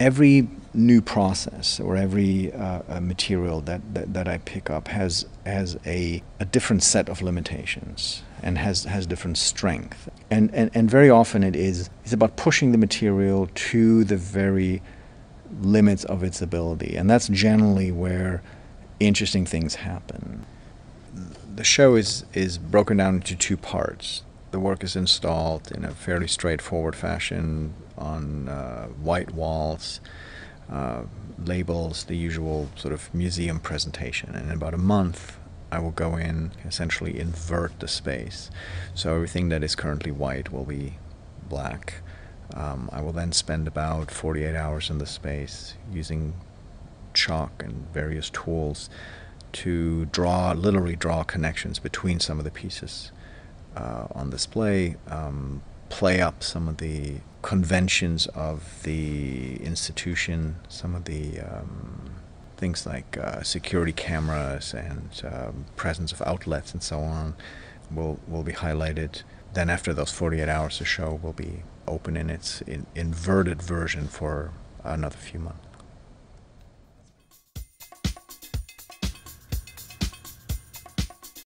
every new process or every uh, material that, that, that, I pick up has has a, a different set of limitations and has, has different strength. And, and, and very often it is it's about pushing the material to the very limits of its ability. And that's generally where interesting things happen. The show is, is broken down into two parts. The work is installed in a fairly straightforward fashion on uh, white walls, uh, labels, the usual sort of museum presentation. And in about a month, I will go in, essentially invert the space. So everything that is currently white will be black. Um, I will then spend about 48 hours in the space using chalk and various tools to draw, literally draw connections between some of the pieces uh, on display, um, play up some of the conventions of the institution, some of the um, things like uh, security cameras and um, presence of outlets and so on will will be highlighted. Then after those 48 hours, the show will be open in its in, inverted version for another few months.